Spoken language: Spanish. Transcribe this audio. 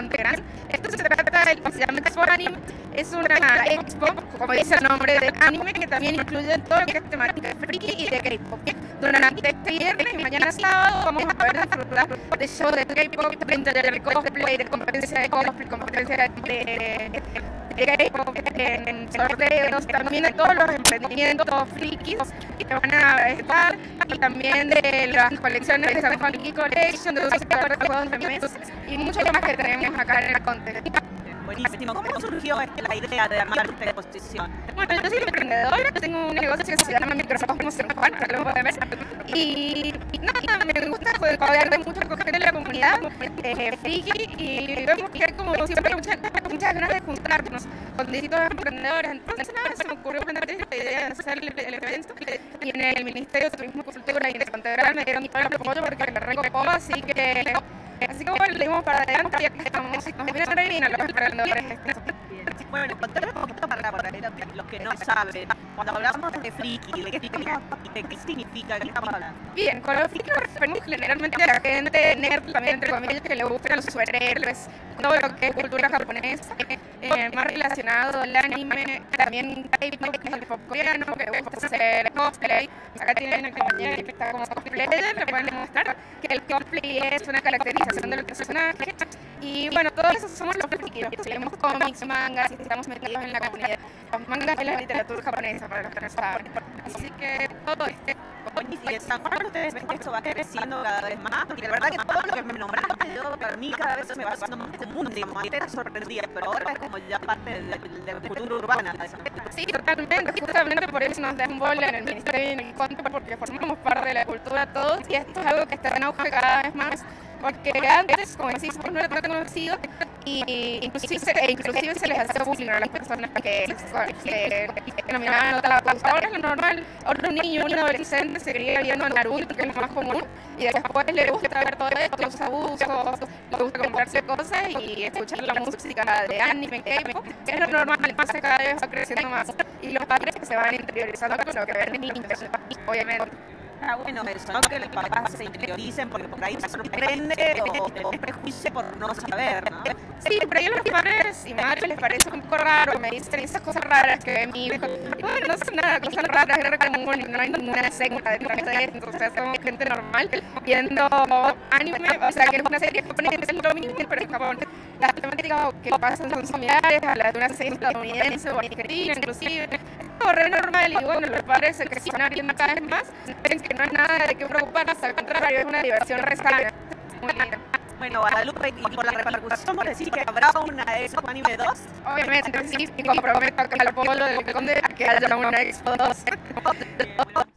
bastante grande. Esto se trata del precisamente por Anime, es una expo, como dice el nombre de anime, que también incluye todo lo que es temática de friki y de K-pop. Durante este viernes y mañana sábado vamos a poder disfrutar de shows de K-pop, de cosplay, de competencia de cosplay, competencia de, K-pop, en sorteos, también de todos los emprendimientos frikis que van a estar y también de las colecciones de San Juan Collection, de los juegos de mesa y mucho más que tenemos acá en el contenido. Buenísimo. ¿Cómo surgió la idea de armar esta exposición? Bueno, yo soy emprendedora, tengo un negocio que se llama Microsoft San Juan, lo pueden ver. Y, y nada, me gusta poder de mucho recoger en la comunidad eh, friki y vemos que hay como siempre muchas, muchas ganas de juntarnos con distintos emprendedores. Entonces nada, se me ocurrió plantear la idea de hacer el, el, evento y en el Ministerio de Turismo, Cultura y Integral me dieron todo el apoyo porque me recopó, así que Así que bueno, le dimos para adelante y aquí estamos. Nos vienen re bien a los emprendedores. Bueno, contar un poquito para, para los que no saben, cuando hablamos de friki, ¿de qué, qué significa? ¿Qué estamos hablando? Bien, con los friki nos referimos generalmente a la gente nerd, también entre comillas, que le gustan los superhéroes, todo lo que es cultura japonesa, eh, más relacionado al anime, también es el pop coreano, que gusta hacer cosplay. Acá tienen una compañera que está como cosplayer, le pueden demostrar que el cosplay es una caracterización de los personajes. Y bueno, todos esos somos los friki, los que leemos cómics, mangas, estamos metidos en la comunidad. Los mangas de la literatura japonesa, para los que no saben. Así que todo este y en San Juan ustedes ven que esto va creciendo cada vez más, porque la verdad que todo lo que me nombraste, yo para mí cada vez me va haciendo más común, digamos, antes era sorprendida, pero ahora es como ya parte de, la cultura urbana. Sí, totalmente, justamente por eso nos dan bola en el Ministerio de Contra, porque formamos parte de la cultura todos, y esto es algo que está en auge cada vez más porque antes, como decís, no era tan conocido y inclusive, e inclusive se les hacía bullying a las personas que, que, que nominaban otra cosa. Ahora es lo normal, un niño, un adolescente seguiría viendo Naruto, que es lo más común, y después le gusta ver todo esto, los abusos, le gusta comprarse cosas y escuchar la música de anime, que es lo normal, pasa cada vez va creciendo más. Y los padres se van interiorizando con lo que ven niños, obviamente. Ah, bueno, eso, ¿no? Que los papás se interioricen porque por ahí se sorprende o, o prejuicio por no saber, ¿no? Sí, pero a los padres y madres les parece un poco raro, me dicen esas cosas raras que mi hijo. Bueno, no son nada, cosas raras, es como no hay ninguna secta detrás de esto, o sea, somos gente normal viendo anime, o sea, que es una serie japonesa, es lo mismo, pero en Japón. Las temáticas que pasan son similares a las de una serie estadounidense o argentina, inclusive re normal y bueno, los padres se crecen abriendo cada vez más, ven que no hay nada de qué preocuparse, al contrario, es una diversión re sana. Muy linda. Bueno, Guadalupe, y por la repercusión, por decir que habrá una Expo Anime 2. Obviamente, sí, y comprometo que al pueblo del Conde que haya una Expo 2.